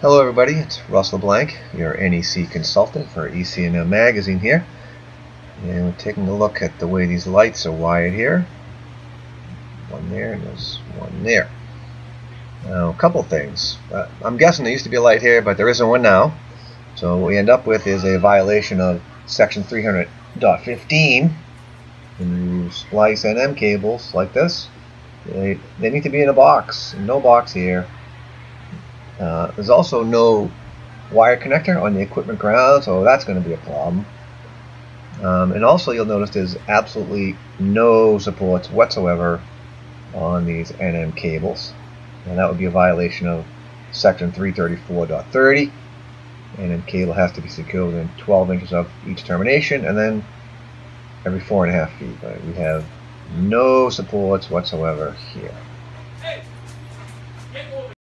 Hello everybody, it's Russ LeBlanc, your NEC consultant for EC&M Magazine here. And we're taking a look at the way these lights are wired here. One there and there's one there. Now, a couple things. Uh, I'm guessing there used to be a light here, but there isn't one now. So what we end up with is a violation of section 300.15. When you splice NM cables like this, they, they need to be in a box. No box here. Uh, there's also no wire connector on the equipment ground, so that's going to be a problem. Um, and also you'll notice there's absolutely no supports whatsoever on these NM cables. And that would be a violation of section 334.30. NM cable has to be secured within 12 inches of each termination and then every four and a half feet. Right? We have no supports whatsoever here.